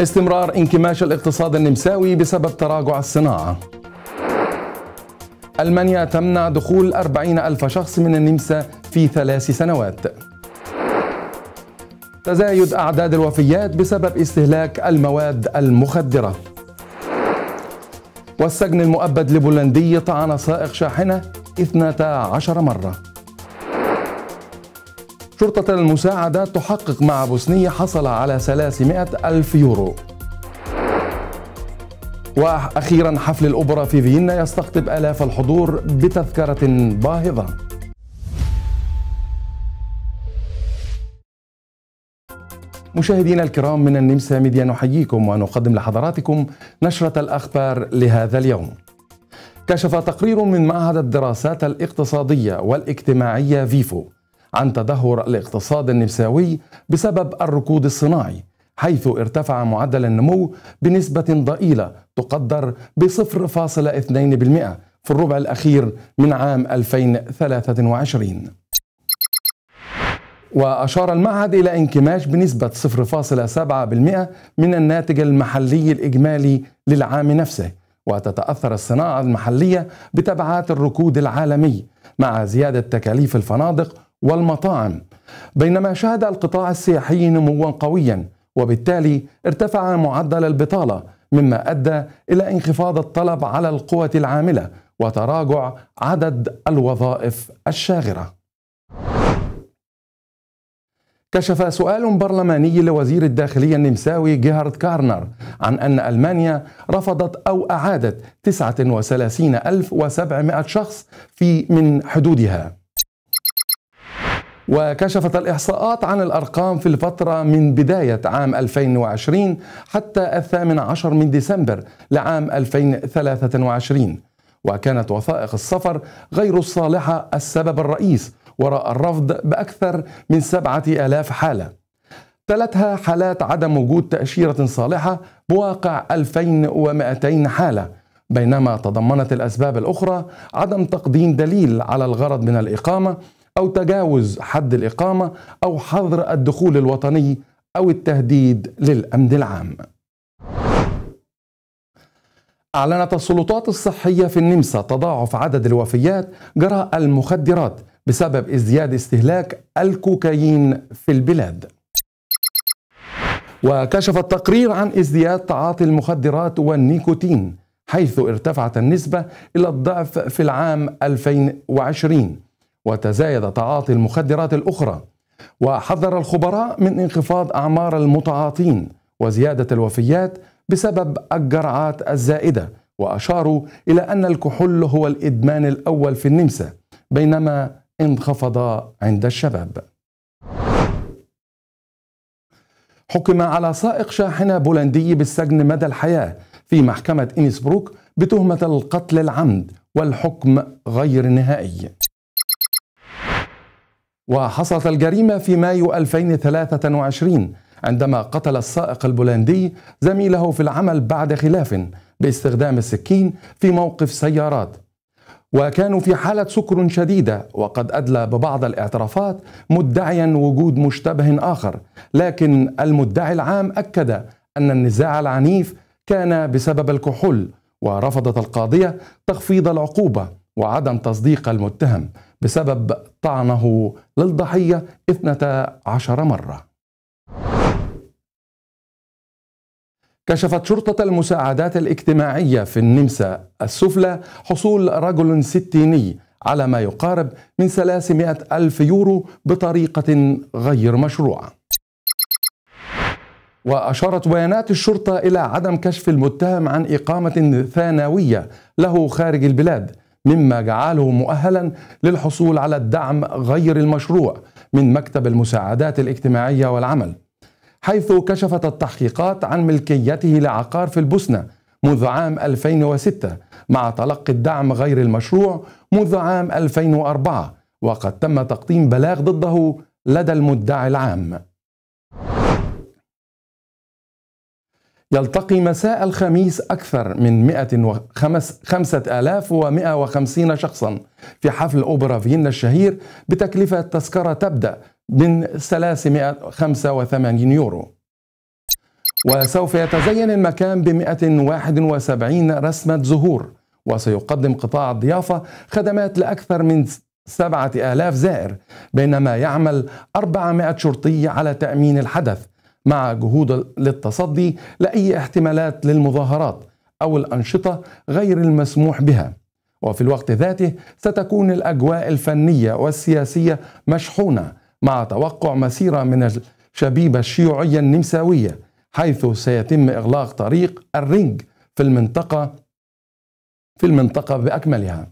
استمرار انكماش الاقتصاد النمساوي بسبب تراجع الصناعة. ألمانيا تمنع دخول 40 ألف شخص من النمسا في ثلاث سنوات. تزايد أعداد الوفيات بسبب استهلاك المواد المخدرة. والسجن المؤبد لبولندي طعن سائق شاحنة 12 مرة. شرطة المساعدة تحقق مع بوسنية حصل على 300 ألف يورو. وأخيرا حفل الأوبرا في فيينا يستقطب آلاف الحضور بتذكرة باهظة. مشاهدينا الكرام من النمسا ميديا نحييكم ونقدم لحضراتكم نشرة الأخبار لهذا اليوم. كشف تقرير من معهد الدراسات الاقتصادية والاجتماعية فيفو عن تدهور الاقتصاد النمساوي بسبب الركود الصناعي حيث ارتفع معدل النمو بنسبة ضئيلة تقدر ب 0.2% في الربع الأخير من عام 2023 وأشار المعهد إلى انكماش بنسبة 0.7% من الناتج المحلي الإجمالي للعام نفسه وتتأثر الصناعة المحلية بتبعات الركود العالمي مع زيادة تكاليف الفنادق والمطاعم. بينما شهد القطاع السياحي نموا قويا وبالتالي ارتفع معدل البطالة مما أدى إلى انخفاض الطلب على القوة العاملة وتراجع عدد الوظائف الشاغرة. كشف سؤال برلماني لوزير الداخلية النمساوي جيهارد كارنر عن أن ألمانيا رفضت أو أعادت 39700 شخص في من حدودها. وكشفت الإحصاءات عن الأرقام في الفترة من بداية عام 2020 حتى الثامن عشر من ديسمبر لعام 2023 وكانت وثائق السفر غير الصالحة السبب الرئيس وراء الرفض بأكثر من سبعة آلاف حالة. تلتها حالات عدم وجود تأشيرة صالحة بواقع 2200 حالة. بينما تضمنت الأسباب الأخرى عدم تقديم دليل على الغرض من الإقامة أو تجاوز حد الإقامة أو حظر الدخول الوطني أو التهديد للأمن العام. أعلنت السلطات الصحية في النمسا تضاعف عدد الوفيات جراء المخدرات بسبب ازدياد استهلاك الكوكايين في البلاد. وكشف التقرير عن ازدياد تعاطي المخدرات والنيكوتين حيث ارتفعت النسبة إلى الضعف في العام 2020 وتزايد تعاطي المخدرات الأخرى. وحذر الخبراء من انخفاض أعمار المتعاطين وزيادة الوفيات بسبب الجرعات الزائدة وأشاروا إلى أن الكحول هو الإدمان الأول في النمسا بينما انخفض عند الشباب. حكم على سائق شاحنة بولندي بالسجن مدى الحياة في محكمة إنسبروك بتهمة القتل العمد والحكم غير نهائي. وحصلت الجريمة في مايو 2023 عندما قتل السائق البولندي زميله في العمل بعد خلاف باستخدام السكين في موقف سيارات. وكانوا في حالة سكر شديدة وقد أدلى ببعض الاعترافات مدعيا وجود مشتبه آخر. لكن المدعي العام أكد أن النزاع العنيف كان بسبب الكحول ورفضت القاضية تخفيض العقوبة وعدم تصديق المتهم. بسبب طعنه للضحية 12 مرة. كشفت شرطة المساعدات الاجتماعية في النمسا السفلى حصول رجل ستيني على ما يقارب من 300 ألف يورو بطريقة غير مشروعة. وأشارت بيانات الشرطة إلى عدم كشف المتهم عن إقامة ثانوية له خارج البلاد مما جعله مؤهلا للحصول على الدعم غير المشروع من مكتب المساعدات الاجتماعية والعمل حيث كشفت التحقيقات عن ملكيته لعقار في البوسنة منذ عام 2006 مع تلقي الدعم غير المشروع منذ عام 2004 وقد تم تقديم بلاغ ضده لدى المدعي العام. يلتقي مساء الخميس أكثر من 5150 شخصا. في حفل أوبرا فيينا الشهير بتكلفة تذكرة تبدأ من 385 يورو. وسوف يتزين المكان ب 171 رسمة زهور وسيقدم قطاع الضيافة خدمات لأكثر من سبعة آلاف زائر بينما يعمل 400 شرطي على تأمين الحدث مع جهود للتصدي لأي احتمالات للمظاهرات أو الأنشطة غير المسموح بها. وفي الوقت ذاته ستكون الأجواء الفنية والسياسية مشحونة مع توقع مسيرة من الشبيبة الشيوعية النمساوية حيث سيتم إغلاق طريق الرينج في المنطقة في المنطقة بأكملها.